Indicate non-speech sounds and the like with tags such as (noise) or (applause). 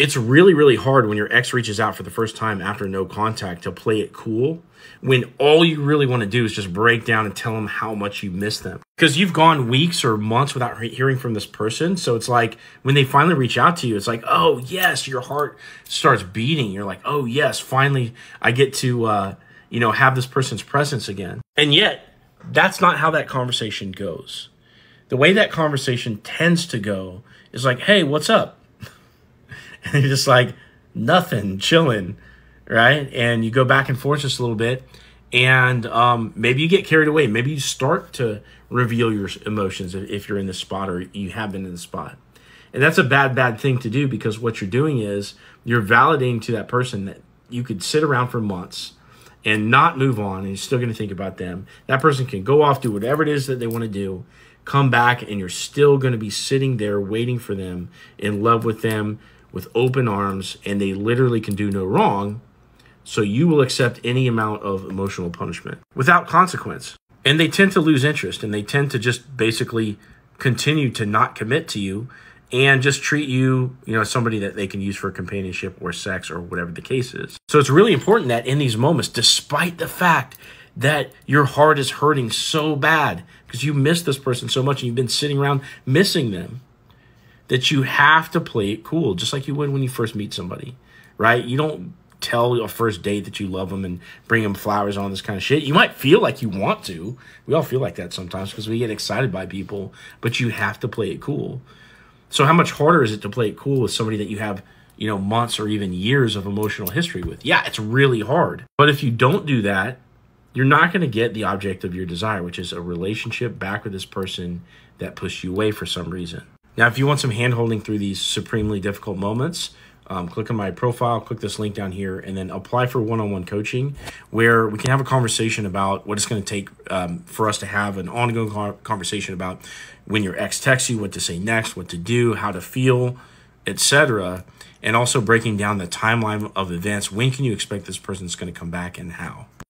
it's really, really hard when your ex reaches out for the first time after no contact to play it cool when all you really want to do is just break down and tell them how much you miss them. Because you've gone weeks or months without hearing from this person. So it's like when they finally reach out to you, it's like, oh, yes, your heart starts beating. You're like, oh, yes, finally I get to, uh, you know, have this person's presence again. And yet, that's not how that conversation goes. The way that conversation tends to go is like, hey, what's up? And (laughs) you're just like, nothing, chilling, right? And you go back and forth just a little bit, and um, maybe you get carried away. Maybe you start to reveal your emotions if you're in the spot or you have been in the spot. And that's a bad, bad thing to do because what you're doing is you're validating to that person that you could sit around for months and not move on and you're still going to think about them. That person can go off, do whatever it is that they want to do, come back, and you're still going to be sitting there waiting for them, in love with them, with open arms, and they literally can do no wrong. So you will accept any amount of emotional punishment without consequence. And they tend to lose interest and they tend to just basically continue to not commit to you and just treat you, you know, somebody that they can use for companionship or sex or whatever the case is. So it's really important that in these moments, despite the fact that your heart is hurting so bad because you miss this person so much and you've been sitting around missing them, that you have to play it cool, just like you would when you first meet somebody, right? You don't tell a first date that you love them and bring them flowers on this kind of shit. You might feel like you want to. We all feel like that sometimes because we get excited by people, but you have to play it cool. So how much harder is it to play it cool with somebody that you have, you know, months or even years of emotional history with? Yeah, it's really hard. But if you don't do that, you're not going to get the object of your desire, which is a relationship back with this person that pushed you away for some reason. Now, if you want some hand holding through these supremely difficult moments, um, click on my profile, click this link down here, and then apply for one on one coaching where we can have a conversation about what it's going to take um, for us to have an ongoing conversation about when your ex texts you, what to say next, what to do, how to feel, etc. And also breaking down the timeline of events. When can you expect this person is going to come back and how?